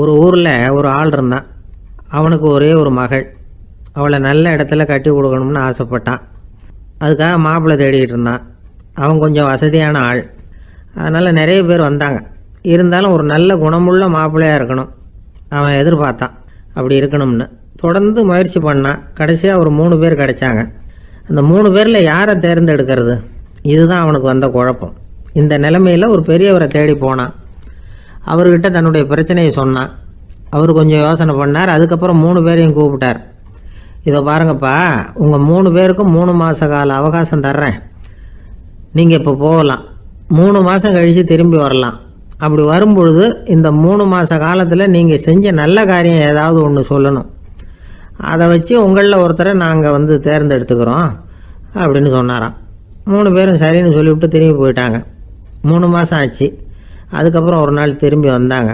ஒரு ஊரில் ஒரு ஆள் இருந்தான். அவனுக்கு ஒரே ஒரு மகள். அவளை நல்ல இடத்துல கட்டி கொடுக்கணும்னு ஆசைப்பட்டான். அதுக்காக மாப்பிள்ளை தேடிக்கிட்டு இருந்தான். அவன் கொஞ்சம் வசதியான ஆள். அதனால் நிறைய பேர் வந்தாங்க. இருந்தாலும் ஒரு நல்ல குணமுள்ள மாப்பிள்ளையாக இருக்கணும். அவன் எதிர்பார்த்தான். அப்படி இருக்கணும்னு. தொடர்ந்து முயற்சி பண்ணான். கடைசியாக ஒரு மூணு பேர் கிடைச்சாங்க. அந்த மூணு பேரில் யாரை தேர்ந்தெடுக்கிறது? இதுதான் அவனுக்கு வந்த குழப்பம். இந்த நிலைமையில் ஒரு பெரியவரை தேடி போனான். அவர்கிட்ட தன்னுடைய பிரச்சனையை சொன்னான். அவர் கொஞ்சம் யோசனை பண்ணார். அதுக்கப்புறம் மூணு பேரையும் கூப்பிட்டார். இதை பாருங்கப்பா உங்கள் மூணு பேருக்கும் மூணு மாத கால அவகாசம் தர்றேன். நீங்கள் இப்போ போகலாம். மூணு மாதம் கழித்து திரும்பி வரலாம். அப்படி வரும்பொழுது இந்த மூணு மாத காலத்தில் நீங்கள் செஞ்ச நல்ல காரியம் ஏதாவது ஒன்று சொல்லணும். அதை வச்சு உங்களில் ஒருத்தரை நாங்கள் வந்து தேர்ந்தெடுத்துக்கிறோம் அப்படின்னு சொன்னாராம். மூணு பேரும் சரின்னு சொல்லிவிட்டு திரும்பி போயிட்டாங்க. மூணு மாதம் ஆச்சு. அதுக்கப்புறம் ஒரு நாள் திரும்பி வந்தாங்க.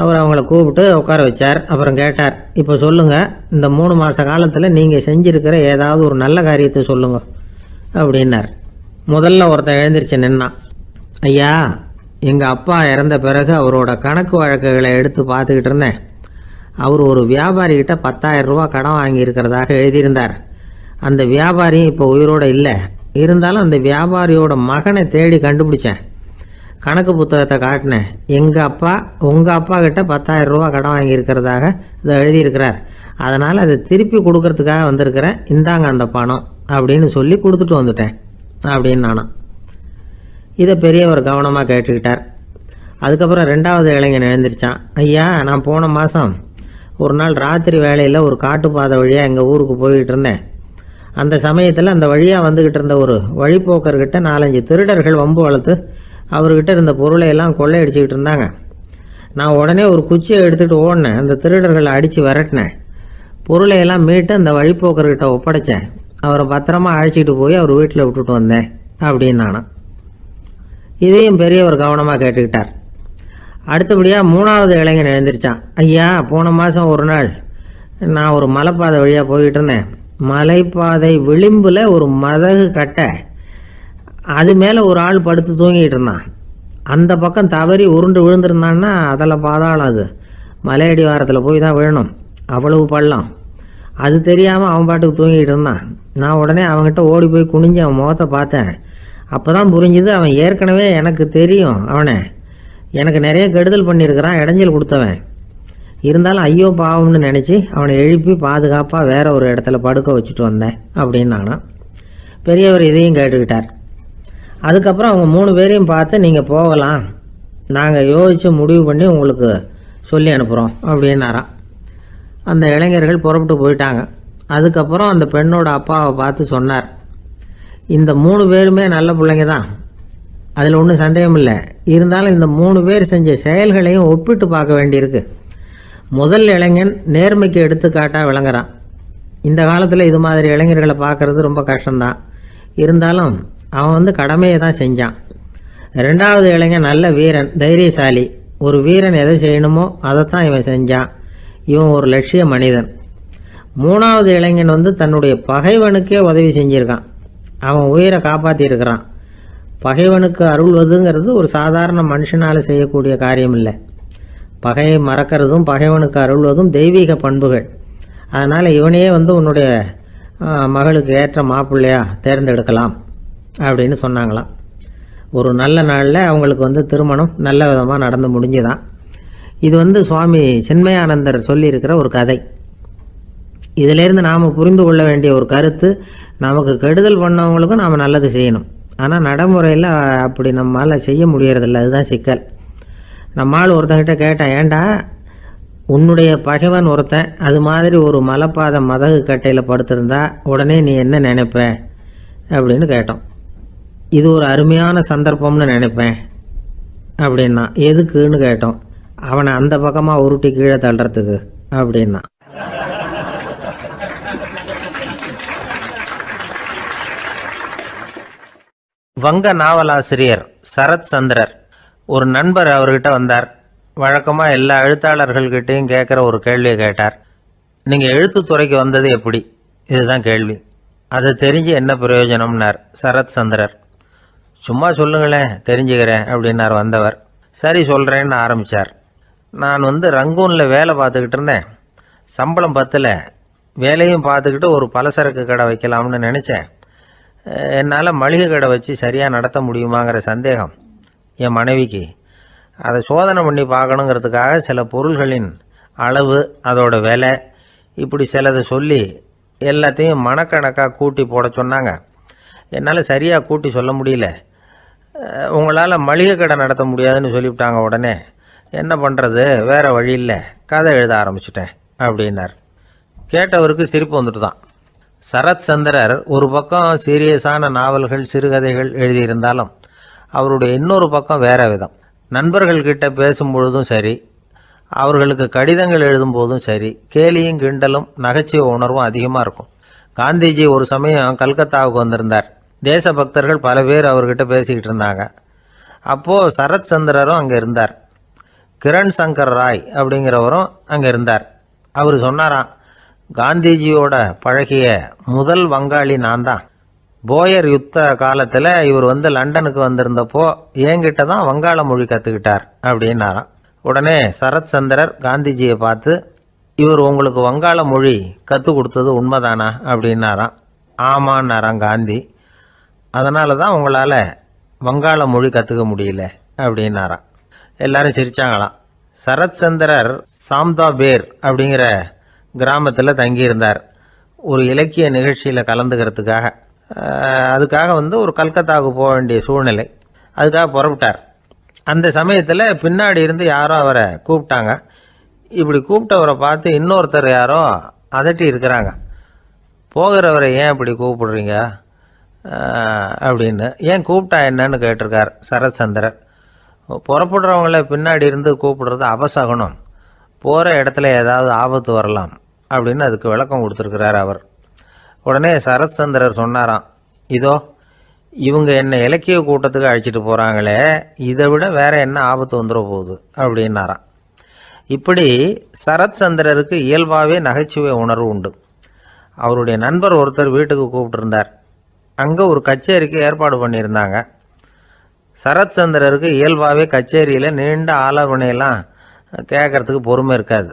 அவர் அவங்கள கூப்பிட்டு உட்கார வச்சார். அப்புறம் கேட்டார் இப்போ சொல்லுங்கள் இந்த மூணு மாத காலத்தில் நீங்கள் செஞ்சுருக்கிற ஏதாவது ஒரு நல்ல காரியத்தை சொல்லுங்கள் அப்படின்னார். முதல்ல ஒருத்தன் எழுந்திருச்சு நின்னான். ஐயா எங்கள் அப்பா இறந்த பிறகு அவரோட கணக்கு வழக்குகளை எடுத்து பார்த்துக்கிட்டு இருந்தேன். அவர் ஒரு வியாபாரிகிட்ட பத்தாயிரம் ரூபா கடன் வாங்கியிருக்கிறதாக எழுதியிருந்தார். அந்த வியாபாரியும் இப்போ உயிரோட இல்லை. இருந்தாலும் அந்த வியாபாரியோட மகனை தேடி கண்டுபிடிச்சேன். கணக்கு புத்தகத்தை காட்டினேன். எங்கள் அப்பா உங்கள் அப்பா கிட்ட பத்தாயிரம் ரூபா கடன் வாங்கியிருக்கிறதாக இதை எழுதியிருக்கிறார். அதனால் அதை திருப்பி கொடுக்கறதுக்காக வந்திருக்கிறேன். இந்தாங்க அந்த பணம் அப்படின்னு சொல்லி கொடுத்துட்டு வந்துட்டேன் அப்படின்னு நானும். இதை பெரியவர் கவனமாக கேட்டுக்கிட்டார். அதுக்கப்புறம் ரெண்டாவது இளைஞன் எழுந்திருச்சான். ஐயா நான் போன மாதம் ஒரு நாள் ராத்திரி வேலையில் ஒரு காட்டுப்பாதை வழியாக எங்கள் ஊருக்கு போய்கிட்டு இருந்தேன். அந்த சமயத்தில் அந்த வழியாக வந்துக்கிட்டு இருந்த ஒரு வழிப்போக்கர்கிட்ட நாலஞ்சு திருடர்கள் வம்பு வளர்த்து அவர்கிட்ட இருந்த பொருளை எல்லாம் கொள்ளையடிச்சிக்கிட்டு இருந்தாங்க. நான் உடனே ஒரு குச்சியை எடுத்துகிட்டு ஓடினேன். அந்த திருடர்களை அடித்து விரட்டினேன். பொருளை எல்லாம் மீட்டு அந்த வழிப்போக்கர்கிட்ட ஒப்படைச்சேன். அவரை பத்திரமா அழைச்சிட்டு போய் அவர் வீட்டில் விட்டுட்டு வந்தேன் அப்படின்னு நானும் இதையும் பெரியவர் கவனமாக கேட்டுக்கிட்டார். அடுத்தபடியாக மூணாவது இளைஞன் எழுந்திருச்சான். ஐயா போன மாதம் ஒரு நாள் நான் ஒரு மலைப்பாதை வழியாக போய்கிட்டு இருந்தேன். மலைப்பாதை விளிம்பில் ஒரு மதகு கட்டை அது மேலே ஒரு ஆள் படுத்து தூங்கிட்டு இருந்தான். அந்த பக்கம் தவறி உருண்டு விழுந்திருந்தான்னா அதில் பாதாளம் அது. மலையடி வாரத்தில் போய் தான் விழணும். அவ்வளவு பள்ளம். அது தெரியாமல் அவன் பாட்டுக்கு தூங்கிட்டு இருந்தான். நான் உடனே அவன்கிட்ட ஓடி போய் குனிஞ்சு அவன் முகத்தை பார்த்தேன். அப்போ தான் புரிஞ்சுது அவன் ஏற்கனவே எனக்கு தெரியும் அவனை. எனக்கு நிறைய கெடுதல் பண்ணியிருக்கிறான் இடைஞ்சல் கொடுத்தவன். இருந்தாலும் ஐயோ பாவம்னு நினச்சி அவனை எழுப்பி பாதுகாப்பாக வேற ஒரு இடத்துல படுக்க வச்சுட்டு வந்தேன் அப்படின்னு நானும் பெரியவர் இதையும் கேட்டுக்கிட்டார். அதுக்கப்புறம் அவங்க மூணு பேரையும் பார்த்து நீங்கள் போகலாம். நாங்கள் யோசித்து முடிவு பண்ணி உங்களுக்கு சொல்லி அனுப்புகிறோம் அப்படின்னாராம். அந்த இளைஞர்கள் புறப்பட்டு போயிட்டாங்க. அதுக்கப்புறம் அந்த பெண்ணோட அப்பாவை பார்த்து சொன்னார் இந்த மூணு பேருமே நல்ல பிள்ளைங்க தான் அதில் ஒன்றும் சந்தேகம் இல்லை. இருந்தாலும் இந்த மூணு பேர் செஞ்ச செயல்களையும் ஒப்பிட்டு பார்க்க வேண்டியிருக்கு. முதல் இளைஞன் நேர்மைக்கு எடுத்துக்காட்டாக விளங்குறான். இந்த காலத்தில் இது மாதிரி இளைஞர்களை பார்க்குறது ரொம்ப கஷ்டம்தான். இருந்தாலும் அவன் வந்து கடமையை தான் செஞ்சான். ரெண்டாவது இளைஞன் நல்ல வீரன் தைரியசாலி. ஒரு வீரன் எதை செய்யணுமோ அதைத்தான் இவன் செஞ்சான். இவன் ஒரு லட்சிய மனிதன். மூணாவது இளைஞன் வந்து தன்னுடைய பகைவனுக்கே உதவி செஞ்சுருக்கான். அவன் உயிரை காப்பாற்றியிருக்கிறான் பகைவனுக்கு அருள்வதுங்கிறது ஒரு சாதாரண மனுஷனால் செய்யக்கூடிய காரியம் இல்லை பகையை மறக்கிறதும் பகைவனுக்கு அருள்வதும் தெய்வீக பண்புகள். அதனால் இவனையே வந்து உன்னுடைய மகளுக்கு ஏற்ற மாப்பிள்ளையாக தேர்ந்தெடுக்கலாம். அப்படின்னு சொன்னாங்களாம். ஒரு நல்ல நாளில் அவங்களுக்கு வந்து திருமணம் நல்ல விதமாக நடந்து முடிஞ்சுதான். இது வந்து சுவாமி சின்மயானந்தர் சொல்லியிருக்கிற ஒரு கதை. இதிலேருந்து நாம் புரிந்து கொள்ள வேண்டிய ஒரு கருத்து நமக்கு கெடுதல் பண்ணவங்களுக்கும் நாம் நல்லது செய்யணும். ஆனால் நடைமுறையில் அப்படி நம்மால் செய்ய முடியறதில்ல. அதுதான் சிக்கல். நம்மால் ஒருத்தங்கிட்ட கேட்டேன் ஏண்டா உன்னுடைய பகைவன் ஒருத்தன் அது மாதிரி ஒரு மலைப்பாதை மதகு கட்டையில் படுத்திருந்தா உடனே நீ என்ன நினைப்ப? அப்படின்னு கேட்டோம். இது ஒரு அருமையான சந்தர்ப்பம்னு நினைப்பேன். அப்படின்னா எதுக்குன்னு கேட்டோம். அவனை அந்த பக்கமாக உருட்டி கீழே தள்ளுறதுக்கு அப்படின்னா. வங்க நாவலாசிரியர் சரத் சந்திரர் ஒரு நண்பர் அவர்கிட்ட வந்தார். வழக்கமாக எல்லா எழுத்தாளர்கள்கிட்டையும் கேட்குற ஒரு கேள்வியை கேட்டார். நீங்கள் எழுத்துத்துறைக்கு வந்தது எப்படி? இதுதான் கேள்வி. அதை தெரிஞ்சு என்ன பிரயோஜனம்னார்? சரத் சந்திரர். சும்மா சொல்லுங்களேன் தெரிஞ்சுக்கிறேன் அப்படின்னார் வந்தவர். சரி சொல்கிறேன்னு ஆரம்பித்தார் நான் வந்து ரங்கூனில் வேலை பார்த்துக்கிட்டு இருந்தேன். சம்பளம் பத்தில். வேலையும் பார்த்துக்கிட்டு ஒரு பலசரக்கு கடை வைக்கலாம்னு நினச்சேன். என்னால் மளிகை கடை வச்சு சரியாக நடத்த முடியுமாங்கிற சந்தேகம் என் மனைவிக்கு. அதை சோதனை பண்ணி பார்க்கணுங்கிறதுக்காக சில பொருள்களின் அளவு அதோட விலை இப்படி சிலதை சொல்லி எல்லாத்தையும் மனக்கணக்காக கூட்டி போட சொன்னாங்க. என்னால் சரியாக கூட்டி சொல்ல முடியல. உங்களால் மளிகை கடை நடத்த முடியாதுன்னு சொல்லிவிட்டாங்க உடனே என்ன பண்ணுறது வேறு வழி இல்லை. கதை எழுத ஆரம்பிச்சிட்டேன் அப்படின்னார். கேட்டவருக்கு சிரிப்பு வந்துட்டு தான் சரத் சந்திரர் ஒரு பக்கம் சீரியஸான நாவல்கள் சிறுகதைகள் எழுதியிருந்தாலும் அவருடைய இன்னொரு பக்கம் வேற விதம். நண்பர்கள்கிட்ட பேசும் பொழுதும் சரி அவர்களுக்கு கடிதங்கள் எழுதும்போதும் சரி கேலியும் கிண்டலும் நகைச்சுவை உணர்வும் அதிகமாக இருக்கும். காந்திஜி ஒரு சமயம் கல்கத்தாவுக்கு வந்திருந்தார். தேசபக்தர்கள் பல பேர் அவர்கிட்ட பேசிக்கிட்டு இருந்தாங்க. அப்போது சரத் சந்திரரும் அங்கே இருந்தார். கிரண் சங்கர் ராய் அப்படிங்கிறவரும் அங்கே இருந்தார். அவர் சொன்னாராம் காந்திஜியோட பழகிய முதல் வங்காளி நான் தான். போயர் யுத்த காலத்தில் இவர் வந்து லண்டனுக்கு வந்திருந்தப்போ என்கிட்ட தான் வங்காள மொழி கற்றுக்கிட்டார் அப்படின்னாராம். உடனே சரத் சந்திரர் காந்திஜியை பார்த்து இவர் உங்களுக்கு வங்காள மொழி கற்றுக் கொடுத்தது உண்மைதானா? அப்படின்னாராம். ஆமான்னாராம் காந்தி. அதனால தான் உங்களால் வங்காள மொழி கற்றுக்க முடியல அப்படின்னாராம். எல்லாரும் சிரித்தாங்களாம் சரத்சந்திரர் சாம்தாபேர் சாம்தா பேர் அப்படிங்கிற கிராமத்தில் தங்கியிருந்தார். ஒரு இலக்கிய நிகழ்ச்சியில் கலந்துக்கிறதுக்காக. அதுக்காக வந்து ஒரு கல்கத்தாவுக்கு போக வேண்டிய சூழ்நிலை. அதுக்காக புறப்பட்டார். அந்த சமயத்தில் பின்னாடி இருந்து யாரோ அவரை கூப்பிட்டாங்க. இப்படி கூப்பிட்டவரை பார்த்து இன்னொருத்தர் யாரோ அதட்டி இருக்கிறாங்க. போகிறவரை ஏன் இப்படி கூப்பிடுறீங்க? அப்படின்னு. ஏன் கூப்பிட்டா என்னன்னு கேட்டிருக்கார் சரத்சந்திரர். புறப்படுறவங்கள பின்னாடி இருந்து கூப்பிடுறது அபசகுணம். போகிற இடத்துல ஏதாவது ஆபத்து வரலாம் அப்படின்னு அதுக்கு விளக்கம் கொடுத்துருக்கிறார் அவர். உடனே சரத் சந்திரர் சொன்னாராம் இதோ இவங்க என்னை இலக்கிய கூட்டத்துக்கு அழைச்சிட்டு போகிறாங்களே இதை விட வேற என்ன ஆபத்து வந்துட போகுது? அப்படின்னாராம். இப்படி சரத்சந்திரருக்கு இயல்பாகவே நகைச்சுவை உணர்வு உண்டு. அவருடைய நண்பர் ஒருத்தர் வீட்டுக்கு கூப்பிட்டுருந்தார். அங்கே ஒரு கச்சேரிக்கு ஏற்பாடு பண்ணியிருந்தாங்க. சரத் சந்திரருக்கு இயல்பாகவே கச்சேரியில் நீண்ட ஆலோசனையெல்லாம் கேட்கறதுக்கு பொறுமை இருக்காது.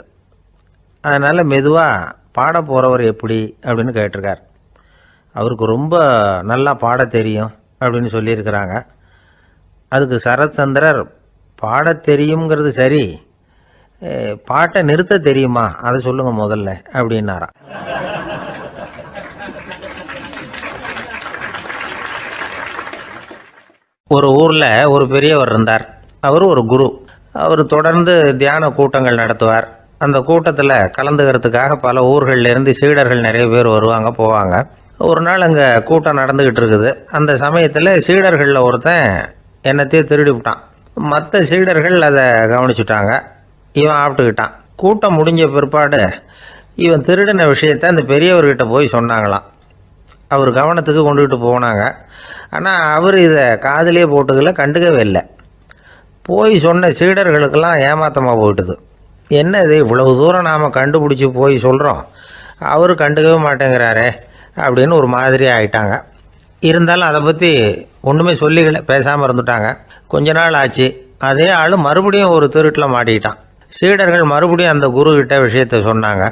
அதனால் மெதுவாக பாட போகிறவர் எப்படி அப்படின்னு கேட்டிருக்கார். அவருக்கு ரொம்ப நல்லா பாட தெரியும் அப்படின்னு சொல்லியிருக்கிறாங்க. அதுக்கு சரத் சந்திரர் பாடத் தெரியுங்கிறது சரி பாட்டை நிறுத்த தெரியுமா? அதை சொல்லுங்கள் முதல்ல அப்படின்னாராம். ஒரு ஊரில் ஒரு பெரியவர் இருந்தார். அவர் ஒரு குரு. அவர் தொடர்ந்து தியான கூட்டங்கள் நடத்துவார். அந்த கூட்டத்தில் கலந்துக்கிறதுக்காக பல ஊர்கள்லேருந்து சீடர்கள் நிறைய பேர் வருவாங்க போவாங்க. ஒரு நாள் அங்கே கூட்டம் நடந்துக்கிட்டு இருக்குது. அந்த சமயத்தில் சீடர்களில் ஒருத்தன் என்னத்தையே திருடி விட்டான். மற்ற சீடர்கள் அதை கவனிச்சுட்டாங்க. இவன் ஆப்பிட்டுக்கிட்டான் கூட்டம் முடிஞ்ச பிற்பாடு இவன் திருடின விஷயத்தை அந்த பெரியவர்கிட்ட போய் சொன்னாங்களாம். அவர் கவனத்துக்கு கொண்டுகிட்டு போனாங்க. ஆனால் அவர் இதை காதிலே போட்டுக்கல கண்டுக்கவே இல்லை. போய் சொன்ன சீடர்களுக்கெல்லாம் ஏமாத்தமாக போயிட்டுது. என்ன இது இவ்வளவு தூரம் நாம் கண்டுபிடிச்சி போய் சொல்கிறோம் அவர் கண்டுக்கவே மாட்டேங்கிறாரே அப்படின்னு ஒரு மாதிரி ஆகிட்டாங்க இருந்தாலும் அதை பற்றி ஒன்றுமே சொல்லிக்கல பேசாமல் இருந்துட்டாங்க. கொஞ்ச நாள் ஆச்சு. அதே ஆள் மறுபடியும் ஒரு திருட்டில் மாட்டிக்கிட்டான். சீடர்கள் மறுபடியும் அந்த குரு விஷயத்தை சொன்னாங்க.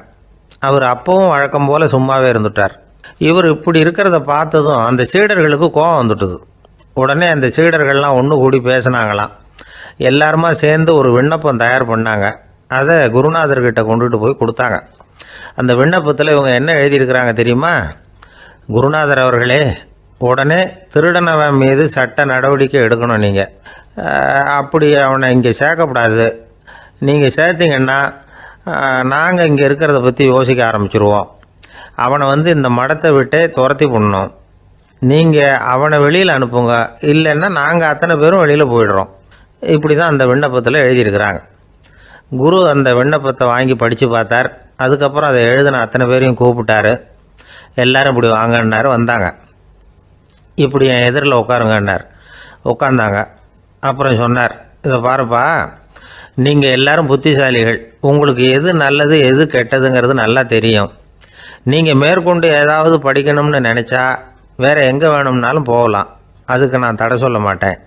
அவர் அப்பவும் வழக்கம் போல் சும்மாவே இருந்துட்டார். இவர் இப்படி இருக்கிறத பார்த்ததும் அந்த சீடர்களுக்கு கோபம் வந்துட்டுது. உடனே அந்த சீடர்கள்லாம் ஒன்று கூடி பேசினாங்களாம். எல்லாருமா சேர்ந்து ஒரு விண்ணப்பம் தயார் பண்ணாங்க. அதை குருநாதர்கிட்ட கொண்டுட்டு போய் கொடுத்தாங்க. அந்த விண்ணப்பத்தில் இவங்க என்ன எழுதியிருக்கிறாங்க தெரியுமா? குருநாதர் அவர்களே உடனே திருடனவன் மீது சட்ட நடவடிக்கை எடுக்கணும் நீங்கள் அப்படி அவனை இங்கே சேர்க்கக்கூடாது நீங்கள் சேர்த்திங்கன்னா நாங்கள் இங்கே இருக்கிறத பற்றி யோசிக்க ஆரம்பிச்சிருவோம். அவனை வந்து இந்த மடத்தை விட்டே துரத்தி பண்ணணும் நீங்கள் அவனை வெளியில் அனுப்புங்க. இல்லைன்னா நாங்கள் அத்தனை பேரும் வெளியில் போயிடுறோம். இப்படி தான் அந்த விண்ணப்பத்தில் எழுதியிருக்கிறாங்க. குரு அந்த விண்ணப்பத்தை வாங்கி படித்து பார்த்தார். அதுக்கப்புறம் அதை எழுதின அத்தனை பேரையும் கூப்பிட்டாரு. எல்லாரும் இப்படி வாங்கன்னாரு வந்தாங்க. இப்படி என் எதிரில் உட்காருங்கன்னார். உட்காந்தாங்க அப்புறம் சொன்னார் இதை பாருப்பா நீங்கள் எல்லாரும் புத்திசாலிகள். உங்களுக்கு எது நல்லது எது கெட்டதுங்கிறது நல்லா தெரியும். நீங்கள் மேற்கொண்டு ஏதாவது படிக்கணும்னு நினச்சா வேறு எங்கே வேணும்னாலும் போகலாம். அதுக்கு நான் தடை சொல்ல மாட்டேன்.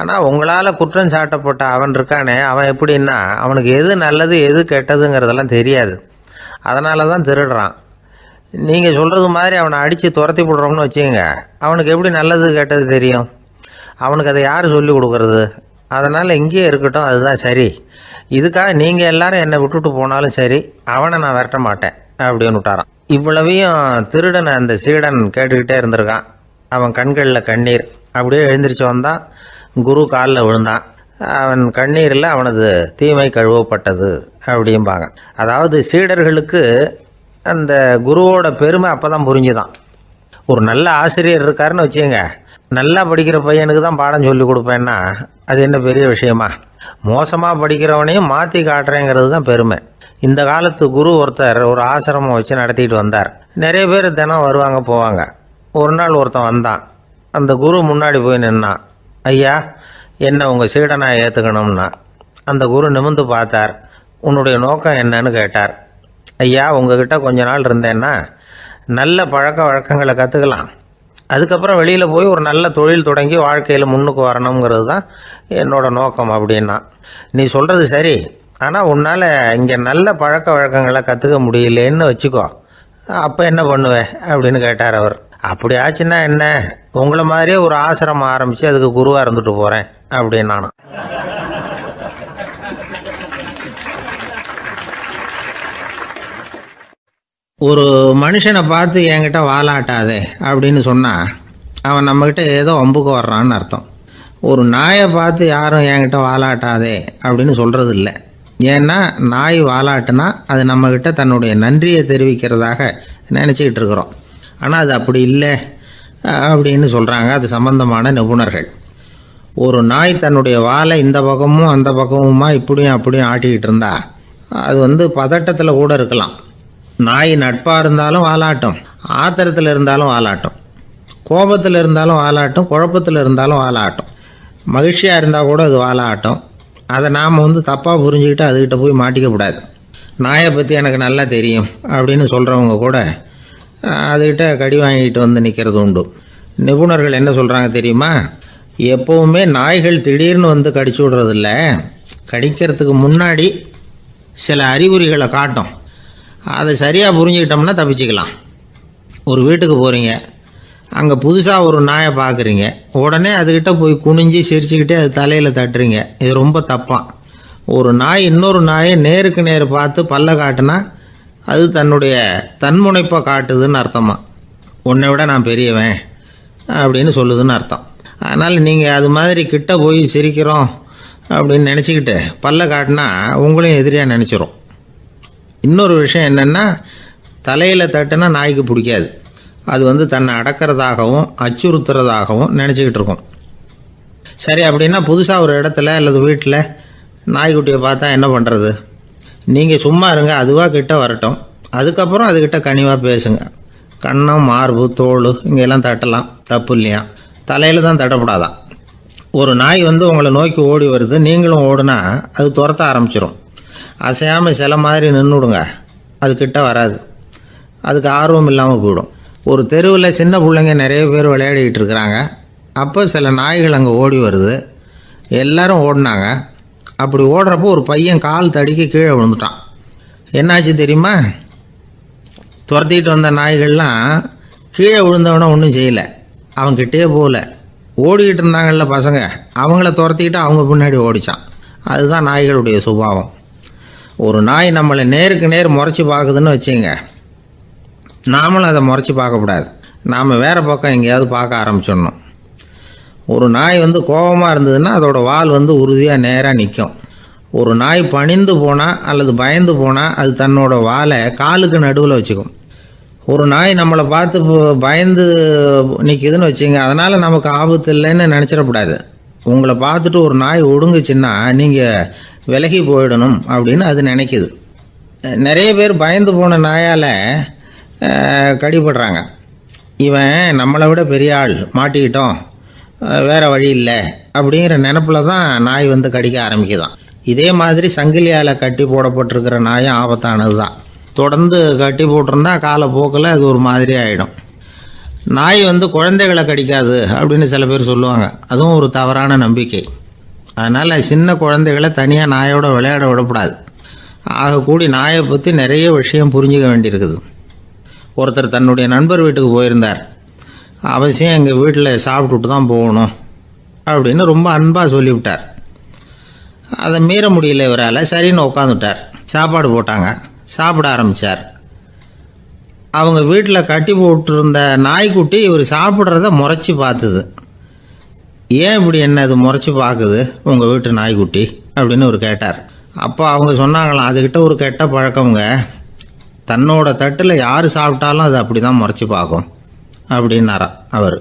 ஆனால் உங்களால் குற்றம் சாட்டப்பட்ட அவன் இருக்கானே அவன் எப்படின்னா அவனுக்கு எது நல்லது எது கெட்டதுங்கிறதெல்லாம் தெரியாது. அதனால தான் திருடுறான். நீங்கள் சொல்கிறது மாதிரி அவனை அடித்து துரத்தி விடுறோம்னு வச்சுக்கோங்க. அவனுக்கு எப்படி நல்லது கெட்டது தெரியும்? அவனுக்கு அதை யார் சொல்லி கொடுக்கறது? அதனால் இங்கேயே இருக்கட்டும் அதுதான் சரி. இதுக்காக நீங்கள் எல்லாரும் என்னை விட்டுட்டு போனாலும் சரி அவனை நான் விரட்ட மாட்டேன் அப்படின்னு விட்டாரான் இவ்வளவையும் திருடனை அந்த சீடன் கேட்டுக்கிட்டே இருந்திருக்கான். அவன் கண்களில் கண்ணீர். அப்படியே எழுந்திரிச்சு வந்தான் குரு காலில் விழுந்தான். அவன் கண்ணீரில் அவனது தீமை கழுவப்பட்டது அப்படிம்பாங்க. அதாவது சீடர்களுக்கு அந்த குருவோட பெருமை அப்போ தான் புரிஞ்சுதான். ஒரு நல்ல ஆசிரியர் இருக்காருன்னு வச்சுங்க நல்லா படிக்கிற பையனுக்கு தான் பாடம் சொல்லி கொடுப்பேன்னா அது என்ன பெரிய விஷயமா? மோசமாக படிக்கிறவனையும் மாற்றி காட்டுறேங்கிறது தான் பெருமை. இந்த காலத்து குரு ஒருத்தர் ஒரு ஆசிரமம் வச்சு நடத்திட்டு வந்தார். நிறைய பேர் தினம் வருவாங்க போவாங்க. ஒரு நாள் ஒருத்தன் வந்தான். அந்த குரு முன்னாடி போய் நின்னான். ஐயா என்ன உங்கள் சீடனாக ஏற்றுக்கணும்னா அந்த குரு நிமிந்து பார்த்தார். உன்னுடைய நோக்கம் என்னன்னு கேட்டார். ஐயா உங்ககிட்ட கொஞ்ச நாள் இருந்தேன்னா நல்ல பழக்க வழக்கங்களை கற்றுக்கலாம் அதுக்கப்புறம் வெளியில் போய் ஒரு நல்ல தொழில் தொடங்கி வாழ்க்கையில் முன்னுக்கு வரணுங்கிறது தான் என்னோட நோக்கம் அப்படின்னா. நீ சொல்கிறது சரி. ஆனால் உன்னால் இங்கே நல்ல பழக்க வழக்கங்களை கற்றுக்க முடியலேன்னு வச்சுக்கோ. அப்போ என்ன பண்ணுவேன் அப்படின்னு கேட்டார் அவர். அப்படி ஆச்சுன்னா என்ன? உங்களை மாதிரியே ஒரு ஆசிரமம் ஆரம்பித்து அதுக்கு குருவாக இருந்துட்டு போகிறேன் அப்படின்னு நானும். ஒரு மனுஷனை பார்த்து என்கிட்ட வாலாட்டாதே அப்படின்னு சொன்னால் அவன் நம்மக்கிட்ட ஏதோ வம்புக்கு வர்றான்னு அர்த்தம். ஒரு நாயை பார்த்து யாரும் என்கிட்ட வாலாட்டாதே அப்படின்னு சொல்கிறது இல்லை ஏன்னா நாய் வாலாட்டுனா அது நம்மக்கிட்ட தன்னுடைய நன்றியை தெரிவிக்கிறதாக நினச்சிக்கிட்டு இருக்கிறோம். ஆனால் அது அப்படி இல்லை அப்படின்னு சொல்கிறாங்க அது சம்பந்தமான நிபுணர்கள். ஒரு நாய் தன்னுடைய வாழை இந்த பக்கமும் அந்த பக்கமுமா இப்படியும் அப்படியும் ஆட்டிக்கிட்டு இருந்தா அது வந்து பதட்டத்தில் கூட இருக்கலாம். நாய் நட்பாக இருந்தாலும் வாலாட்டும் ஆத்திரத்தில் இருந்தாலும் வாலாட்டும் கோபத்தில் இருந்தாலும் வாலாட்டும் குழப்பத்தில் இருந்தாலும் வாலாட்டும் மகிழ்ச்சியாக இருந்தால் கூட அது வாலாட்டும். அதை நாம் வந்து தப்பாக புரிஞ்சுக்கிட்டு அதுக்கிட்ட போய் மாட்டிக்கக்கூடாது நாயை பற்றி எனக்கு நல்லா தெரியும் அப்படின்னு சொல்கிறவங்க கூட அதுக்கிட்ட கடி வாங்கிட்டு வந்து நிற்கிறது உண்டு. நிபுணர்கள் என்ன சொல்கிறாங்க தெரியுமா? எப்போவுமே நாய்கள் திடீர்னு வந்து கடிச்சு விடுறதில்ல. கடிக்கிறதுக்கு முன்னாடி சில அறிகுறிகளை காட்டும். அதை சரியாக புரிஞ்சுக்கிட்டோம்னா தப்பிச்சுக்கலாம். ஒரு வீட்டுக்கு போகிறீங்க அங்கே புதுசாக ஒரு நாயை பார்க்குறீங்க உடனே அதுக்கிட்ட போய் குனிஞ்சு சிரிச்சுக்கிட்டே அது தலையில் தட்டுறீங்க. இது ரொம்ப தப்பான் ஒரு நாய் இன்னொரு நாயை நேருக்கு நேர் பார்த்து பல்ல காட்டுனா அது தன்னுடைய தன்முனைப்பை காட்டுதுன்னு அர்த்தமாக உன்னை விட நான் பெரியவன் அப்படின்னு சொல்லுதுன்னு அர்த்தம். அதனால் நீங்கள் அது மாதிரி கிட்ட போய் சிரிக்கிறோம் அப்படின்னு நினச்சிக்கிட்டு பல்ல காட்டினா உங்களையும் எதிரியாக நினச்சிரும். இன்னொரு விஷயம் என்னென்னா தலையில் தட்டுனா நாய்க்கு பிடிக்காது. அது வந்து தன்னை அடக்கிறதாகவும் அச்சுறுத்துறதாகவும் நினச்சிக்கிட்டு இருக்கும். சரி அப்படின்னா புதுசாக ஒரு இடத்துல அல்லது வீட்டில் நாய்க்குட்டியை பார்த்தா என்ன பண்ணுறது நீங்கள் சும்மா இருங்க அதுவாக கிட்ட வரட்டும். அதுக்கப்புறம் அதுக்கிட்ட கனிவாக பேசுங்க. கண்ணம் மார்பு தோல் இங்கெல்லாம் தட்டலாம். தப்பு இல்லையா? தலையில் தான் தட்டப்படாதான் ஒரு நாய் வந்து உங்களை நோக்கி ஓடி வருது நீங்களும் ஓடுனா அது துரத்த ஆரம்பிச்சிடும் அசையாமல் சில மாதிரி நின்றுடுங்க அது கிட்ட வராது. அதுக்கு ஆர்வம் இல்லாமல் போயிடும். ஒரு தெருவில் சின்ன பிள்ளைங்க நிறைய பேர் விளையாடிக்கிட்டு இருக்கிறாங்க. அப்போ சில நாய்கள் அங்கே ஓடி வருது. எல்லாரும் ஓடினாங்க. அப்படி ஓடுறப்போ ஒரு பையன் கால் தடிக்க கீழே விழுந்துட்டான். என்னாச்சு தெரியுமா? துரத்திட்டு வந்த நாய்கள்லாம் கீழே விழுந்தவன ஒன்றும் செய்யலை. அவன்கிட்டே போகல. ஓடிக்கிட்டு இருந்தாங்கல்ல பசங்க. அவங்கள துரத்திக்கிட்டு அவங்க பின்னாடி ஓடிச்சான். அதுதான் நாய்களுடைய சுபாவம். ஒரு நாய் நம்மளை நேருக்கு நேர் முறைச்சி பார்க்குதுன்னு வச்சுங்க. நாமளும் அதை முறைச்சி பார்க்கக்கூடாது. நாம் வேறு பக்கம் எங்கேயாவது பார்க்க ஆரம்பிச்சிடணும். ஒரு நாய் வந்து கோபமாக இருந்ததுன்னா அதோட வால் வந்து உறுதியாக நேராக நிற்கும் ஒரு நாய் பணிந்து போனால் அல்லது பயந்து போனால் அது தன்னோட வாலை காலுக்கு நடுவில் வச்சுக்கும். ஒரு நாய் நம்மளை பார்த்து பயந்து நிற்கிதுன்னு வச்சுங்க அதனால் நமக்கு ஆபத்து இல்லைன்னு நினச்சிடக்கூடாது. உங்களை பார்த்துட்டு ஒரு நாய் ஒடுங்குச்சுன்னா நீங்கள் விலகி போயிடணும் அப்படின்னு அது நினைக்குது. நிறைய பேர் பயந்து போன நாயால் கடிபடுறாங்க. இவன் நம்மளை விட பெரிய ஆள் மாட்டிக்கிட்டோம் வேறு வழி இல்லை அப்படிங்கிற நினப்பில் தான் நாய் வந்து கடிக்க ஆரம்பிக்குதான். இதே மாதிரி சங்கிலியால் கட்டி போடப்பட்டிருக்கிற நாயும் ஆபத்தானது தான் தொடர்ந்து கட்டி போட்டிருந்தா காலப்போக்கில் அது ஒரு மாதிரி ஆகிடும் நாய் வந்து குழந்தைகளை கடிக்காது அப்படின்னு சில பேர் சொல்லுவாங்க. அதுவும் ஒரு தவறான நம்பிக்கை. அதனால் சின்ன குழந்தைகளை தனியாக நாயோட விளையாட விடக்கூடாது. ஆகக்கூடி நாயை பற்றி நிறைய விஷயம் புரிஞ்சுக்க வேண்டியிருக்குது. ஒருத்தர் தன்னுடைய நண்பர் வீட்டுக்கு போயிருந்தார். அவசியம் எங்கள் வீட்டில் சாப்பிட்டுட்டு தான் போகணும் அப்படின்னு ரொம்ப அன்பாக சொல்லிவிட்டார். அதை மீற முடியல இவரால். சரின்னு உட்காந்துட்டார் சாப்பாடு போட்டாங்க. சாப்பிட ஆரம்பித்தார் அவங்க வீட்டில் கட்டி போட்டிருந்த நாய்க்குட்டி இவர் சாப்பிட்றத முறைச்சி பார்த்துது. ஏன் இப்படி என்ன இது முறைச்சி பார்க்குது? உங்கள் வீட்டு நாய்க்குட்டி அப்படின்னு அவர் கேட்டார். அப்போ அவங்க சொன்னாங்களாம் அதுக்கிட்ட ஒரு கெட்ட பழக்கம்ங்க. தன்னோட தட்டில் யார் சாப்பிட்டாலும் அது அப்படி தான் முறைச்சி பார்க்கும். அப்படின்னாரா அவர்.